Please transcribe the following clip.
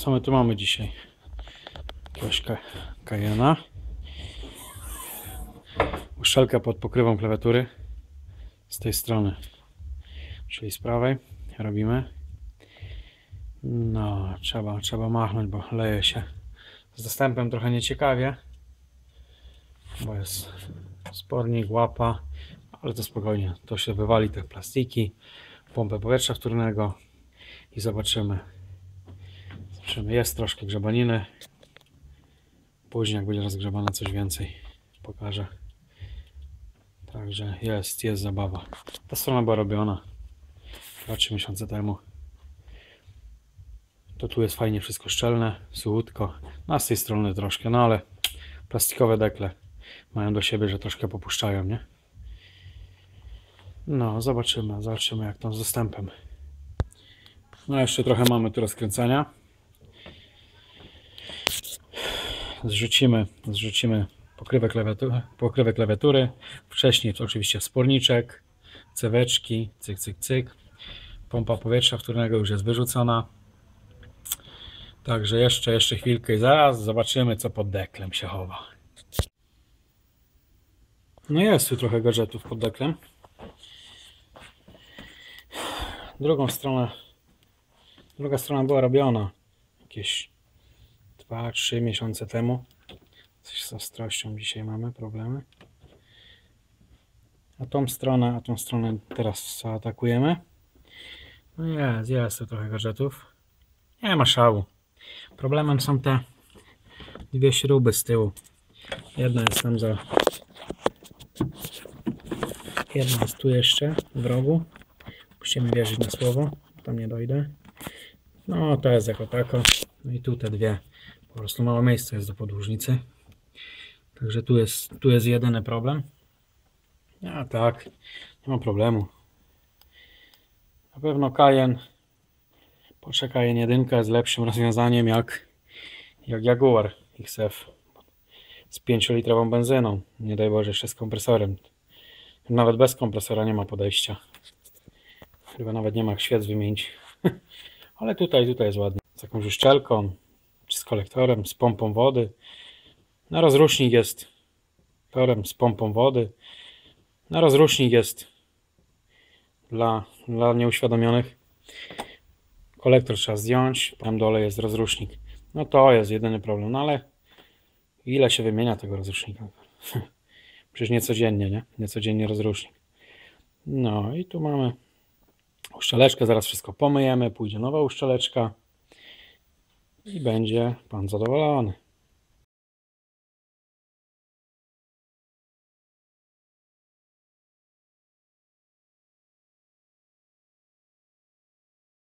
Co my tu mamy dzisiaj? Jakiegoś ka kajena. Uszczelka pod pokrywą klawiatury. Z tej strony. Czyli z prawej. Robimy. No, trzeba, trzeba machnąć, bo leje się. Z dostępem trochę nieciekawie. Bo jest spornik, łapa. Ale to spokojnie. To się wywali te plastiki. Pompę powietrza wtórnego. I zobaczymy. Jest troszkę grzebaniny. Później jak będzie rozgrzebane coś więcej pokażę. Także jest, jest zabawa. Ta strona była robiona 2-3 miesiące temu. To tu jest fajnie wszystko szczelne, suchutko. No z tej strony troszkę, no ale plastikowe dekle mają do siebie, że troszkę popuszczają, nie? No, zobaczymy, zobaczymy jak tam z dostępem. No jeszcze trochę mamy tu rozkręcania. Zrzucimy, zrzucimy pokrywę klawiatury, pokrywę klawiatury. Wcześniej oczywiście sporniczek, ceweczki, cyk, cyk, cyk. Pompa powietrza wtórnego już jest wyrzucona. Także jeszcze, jeszcze chwilkę i zaraz zobaczymy co pod deklem się chowa. No jest tu trochę gadżetów pod deklem. Drugą stronę, druga strona była robiona jakieś 2-3 miesiące temu. Coś z ostrością dzisiaj mamy problemy. A tą stronę, a tą stronę teraz zaatakujemy. No jest, jest tu trochę gadżetów. Nie ma szału. Problemem są te dwie śruby z tyłu. Jedna jest tam za... Jedna jest tu jeszcze w rogu. Musimy wierzyć na słowo. Tam nie dojdę. No to jest jako tako. No i tu te dwie. Po prostu mało miejsca jest do podłużnicy. Także tu jest, tu jest jedyny problem. A tak, nie ma problemu. Na pewno Cayenne, Porsche Cayenne 1 jest lepszym rozwiązaniem jak, jak Jaguar XF z 5-litrową benzyną. Nie daj Boże, jeszcze z kompresorem. Nawet bez kompresora nie ma podejścia. Chyba nawet nie ma jak świec wymienić. Ale tutaj, tutaj jest ładnie. Z jakąś uszczelką, czy z kolektorem, z pompą wody. Na rozrusznik jest torem z pompą wody. Na rozrusznik jest dla, dla nieuświadomionych. Kolektor trzeba zdjąć, tam dole jest rozrusznik. No to jest jedyny problem, no ale ile się wymienia tego rozrusznika? Przecież nie codziennie, nie? Nie codziennie rozrusznik. No i tu mamy uszczeleczkę, zaraz wszystko pomyjemy, pójdzie nowa uszczeleczka i będzie pan zadowolony.